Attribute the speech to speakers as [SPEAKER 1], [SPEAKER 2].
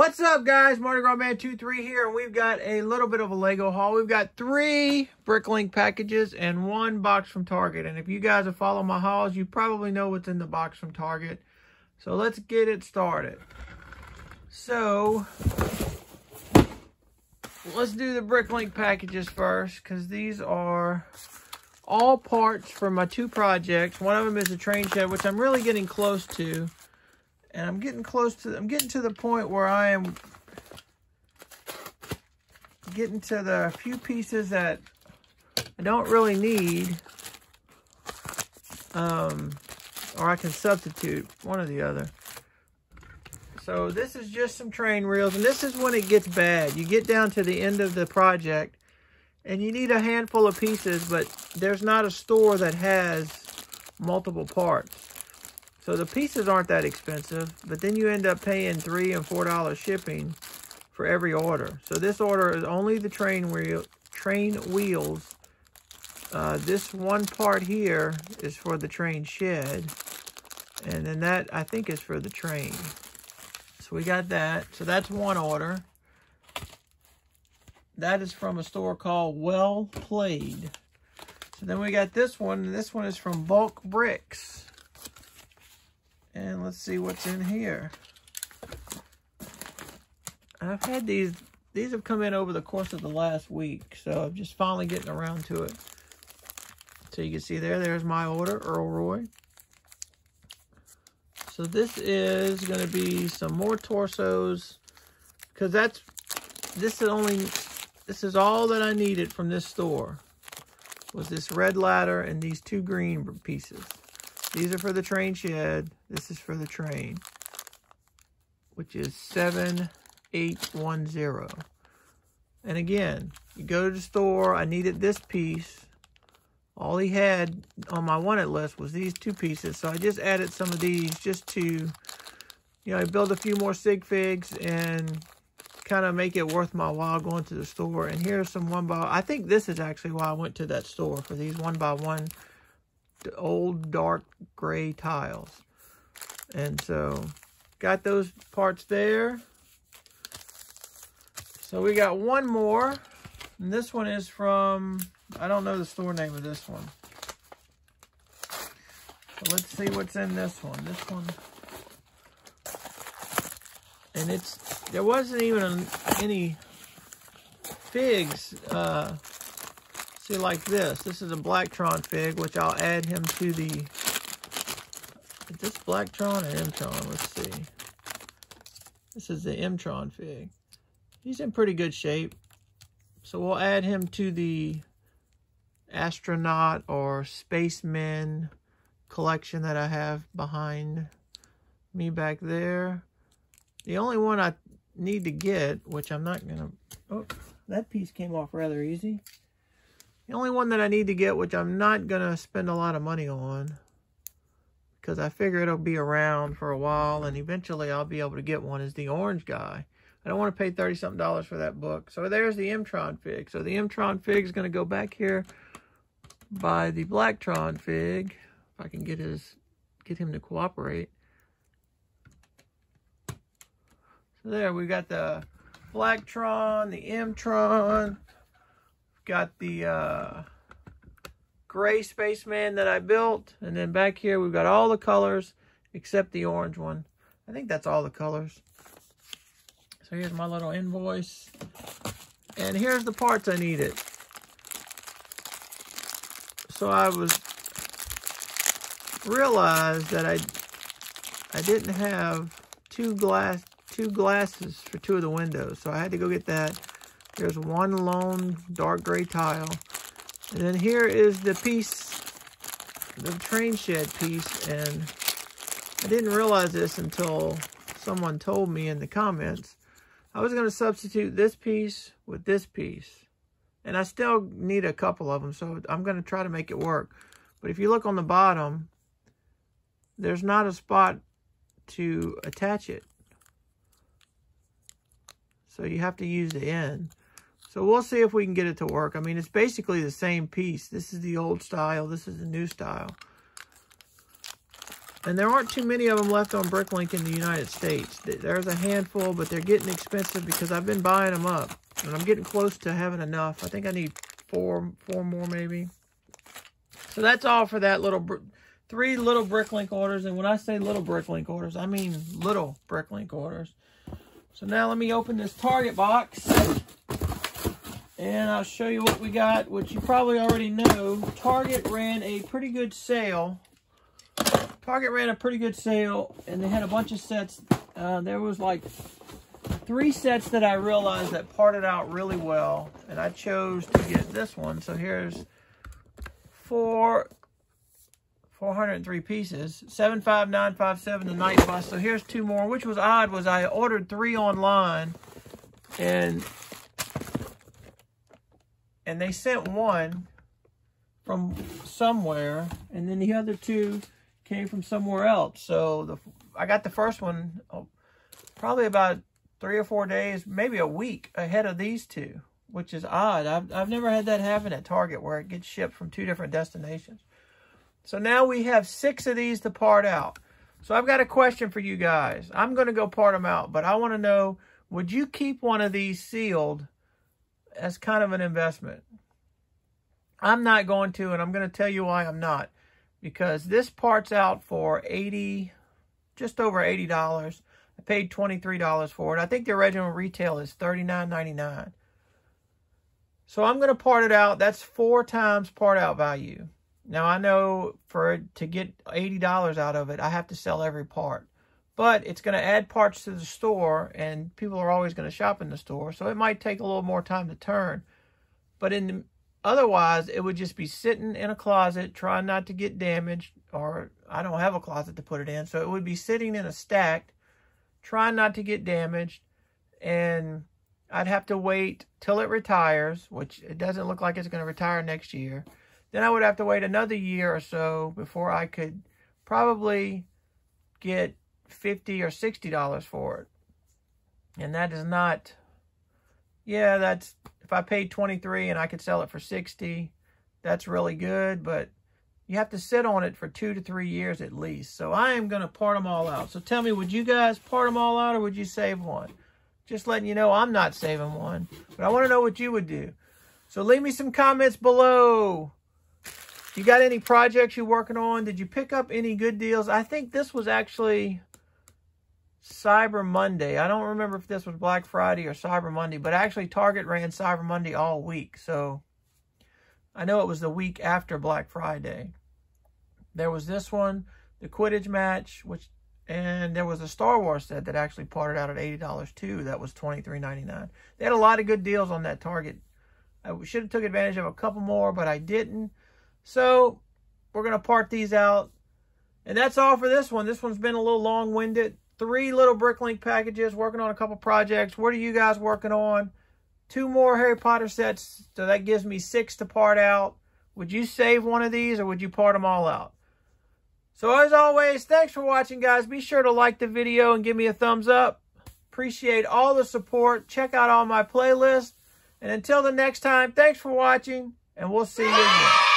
[SPEAKER 1] What's up, guys? Mardi Gras Man 23 here, and we've got a little bit of a Lego haul. We've got three Bricklink packages and one box from Target. And if you guys have followed my hauls, you probably know what's in the box from Target. So let's get it started. So, let's do the Bricklink packages first, because these are all parts for my two projects. One of them is a train shed, which I'm really getting close to. And I'm getting close to, I'm getting to the point where I am getting to the few pieces that I don't really need. Um, or I can substitute one or the other. So this is just some train wheels, and this is when it gets bad. You get down to the end of the project, and you need a handful of pieces, but there's not a store that has multiple parts. So the pieces aren't that expensive, but then you end up paying three and four dollars shipping for every order. So this order is only the train wheel, train wheels. Uh, this one part here is for the train shed, and then that I think is for the train. So we got that. So that's one order. That is from a store called Well Played. So then we got this one. This one is from Bulk Bricks. And let's see what's in here. I've had these, these have come in over the course of the last week. So I'm just finally getting around to it. So you can see there, there's my order, Earl Roy. So this is going to be some more torsos. Because that's, this is only, this is all that I needed from this store. Was this red ladder and these two green pieces. These are for the train shed. This is for the train, which is 7810. And again, you go to the store. I needed this piece. All he had on my wanted list was these two pieces. So I just added some of these just to, you know, build a few more sig figs and kind of make it worth my while going to the store. And here's some one by, I think this is actually why I went to that store for these one by one old dark gray tiles. And so, got those parts there. So we got one more. And this one is from, I don't know the store name of this one. Let's see what's in this one. This one. And it's, there wasn't even any figs, uh, See, like this. This is a Blacktron fig, which I'll add him to the... Is this Blacktron or Mtron? Let's see. This is the Mtron fig. He's in pretty good shape. So we'll add him to the astronaut or spaceman collection that I have behind me back there. The only one I need to get, which I'm not going to... Oh, that piece came off rather easy. The only one that I need to get, which I'm not going to spend a lot of money on, because I figure it'll be around for a while, and eventually I'll be able to get one, is the orange guy. I don't want to pay 30-something dollars for that book. So there's the Mtron fig. So the Mtron fig is going to go back here by the Blacktron fig, if I can get his get him to cooperate. So there, we got the Blacktron, the Mtron, got the uh, gray spaceman that I built. And then back here, we've got all the colors except the orange one. I think that's all the colors. So here's my little invoice. And here's the parts I needed. So I was realized that I I didn't have two glass two glasses for two of the windows. So I had to go get that. There's one lone dark gray tile. And then here is the piece, the train shed piece. And I didn't realize this until someone told me in the comments. I was going to substitute this piece with this piece. And I still need a couple of them, so I'm going to try to make it work. But if you look on the bottom, there's not a spot to attach it. So you have to use the end. So we'll see if we can get it to work. I mean, it's basically the same piece. This is the old style. This is the new style. And there aren't too many of them left on Bricklink in the United States. There's a handful, but they're getting expensive because I've been buying them up. And I'm getting close to having enough. I think I need four, four more maybe. So that's all for that little, three little Bricklink orders. And when I say little Bricklink orders, I mean little Bricklink orders. So now let me open this Target box. And I'll show you what we got, which you probably already know. Target ran a pretty good sale. Target ran a pretty good sale, and they had a bunch of sets. Uh, there was like three sets that I realized that parted out really well, and I chose to get this one. So here's four, 403 pieces, 75957, the Knight Bus. So here's two more, which was odd, was I ordered three online, and and they sent one from somewhere, and then the other two came from somewhere else. So the I got the first one oh, probably about three or four days, maybe a week ahead of these two, which is odd. I've, I've never had that happen at Target where it gets shipped from two different destinations. So now we have six of these to part out. So I've got a question for you guys. I'm going to go part them out, but I want to know, would you keep one of these sealed as kind of an investment. I'm not going to, and I'm going to tell you why I'm not. Because this part's out for 80 just over $80. I paid $23 for it. I think the original retail is $39.99. So I'm going to part it out. That's four times part out value. Now I know for to get $80 out of it, I have to sell every part but it's going to add parts to the store and people are always going to shop in the store so it might take a little more time to turn. But in the, otherwise it would just be sitting in a closet trying not to get damaged or i don't have a closet to put it in so it would be sitting in a stack trying not to get damaged and i'd have to wait till it retires which it doesn't look like it's going to retire next year. Then i would have to wait another year or so before i could probably get 50 or 60 dollars for it. And that is not yeah that's if i paid 23 and i could sell it for 60 that's really good but you have to sit on it for two to three years at least. So i am going to part them all out. So tell me would you guys part them all out or would you save one? Just letting you know i'm not saving one but i want to know what you would do. So leave me some comments below. You got any projects you're working on? Did you pick up any good deals? I think this was actually Cyber Monday. I don't remember if this was Black Friday or Cyber Monday, but actually Target ran Cyber Monday all week. So I know it was the week after Black Friday. There was this one, the Quidditch match, which and there was a Star Wars set that actually parted out at $80 too. That was $23.99. They had a lot of good deals on that Target. I should have took advantage of a couple more, but I didn't. So we're going to part these out. And that's all for this one. This one's been a little long-winded three little Bricklink packages, working on a couple projects. What are you guys working on? Two more Harry Potter sets, so that gives me six to part out. Would you save one of these or would you part them all out? So as always, thanks for watching, guys. Be sure to like the video and give me a thumbs up. Appreciate all the support. Check out all my playlists. And until the next time, thanks for watching, and we'll see you again.